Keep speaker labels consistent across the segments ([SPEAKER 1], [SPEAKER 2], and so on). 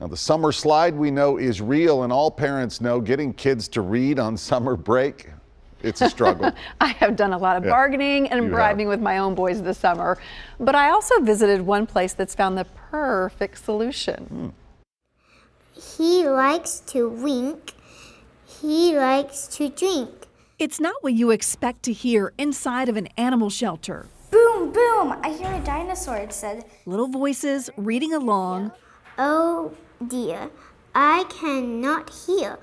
[SPEAKER 1] Now, the summer slide we know is real, and all parents know getting kids to read on summer break, it's a struggle.
[SPEAKER 2] I have done a lot of
[SPEAKER 1] Yeah,
[SPEAKER 2] bargaining and bribing
[SPEAKER 1] have.
[SPEAKER 2] with my own boys this summer, but I also visited one place that's found the perfect solution.
[SPEAKER 3] He likes to wink. He likes to drink.
[SPEAKER 4] It's not what you expect to hear inside of an animal shelter.
[SPEAKER 5] Boom, boom! I hear a dinosaur, it said.
[SPEAKER 4] Little voices reading along
[SPEAKER 3] Oh dear, I cannot hear.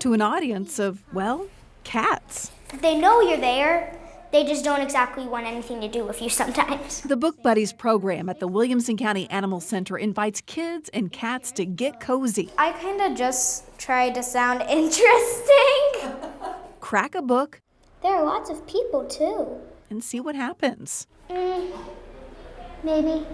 [SPEAKER 4] to an audience of, well, cats.
[SPEAKER 5] They know you're there. They just don't exactly want anything to do with you sometimes.
[SPEAKER 4] The Book Buddies program at the Williamson County Animal Center invites kids and cats to get cozy,
[SPEAKER 5] I kind of just tried to sound interesting.
[SPEAKER 4] crack a book,
[SPEAKER 5] There are lots of people too.
[SPEAKER 4] and see what happens.
[SPEAKER 3] Mm, maybe.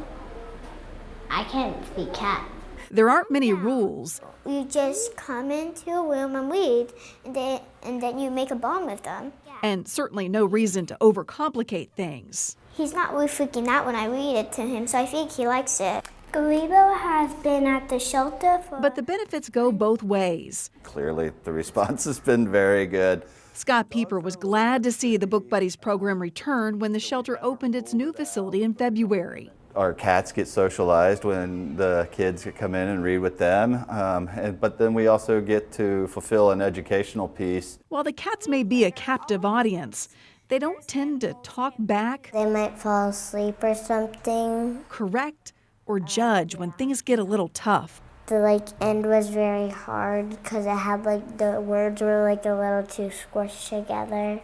[SPEAKER 3] I can't speak cat.
[SPEAKER 4] There aren't many rules,
[SPEAKER 3] You just come into a room and read, and then, and then you make a bond with them.
[SPEAKER 4] and certainly no reason to overcomplicate things.
[SPEAKER 3] He's not really freaking out when I read it to him, so I think he likes it. Galibo has been at the shelter for.
[SPEAKER 4] But the benefits go both ways.
[SPEAKER 6] Clearly, the response has been very good.
[SPEAKER 4] Scott Pieper was glad to see the Book Buddies program return when the shelter opened its new facility in February.
[SPEAKER 6] Our cats get socialized when the kids come in and read with them, um, and, but then we also get to fulfill an educational piece.
[SPEAKER 4] While the cats may be a captive audience, they don't tend to talk back,
[SPEAKER 3] They might fall asleep or something.
[SPEAKER 4] correct, or judge when things get a little tough.
[SPEAKER 3] The like end was very hard because it had like the words were like a little too squished together.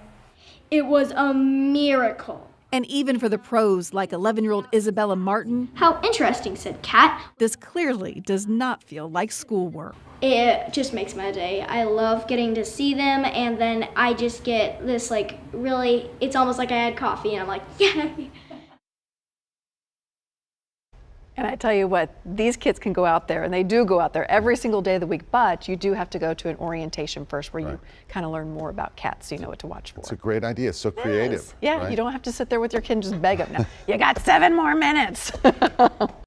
[SPEAKER 5] It was a miracle.
[SPEAKER 4] And even for the pros like 11 year old Isabella Martin,
[SPEAKER 5] How interesting, said Kat.
[SPEAKER 4] this clearly does not feel like schoolwork.
[SPEAKER 5] It just makes my day. I love getting to see them, and then I just get this like really, it's almost like I had coffee, and I'm like, yay!
[SPEAKER 2] And I tell you what, these kids can go out there, and they do go out there every single day of the week, but you do have to go to an orientation first where you kind of learn more about cats so you know what to watch for.
[SPEAKER 1] It's a great idea. So creative.
[SPEAKER 2] Yeah,
[SPEAKER 1] right?
[SPEAKER 2] you don't have to sit there with your kid and just beg them. Now, you got seven more minutes.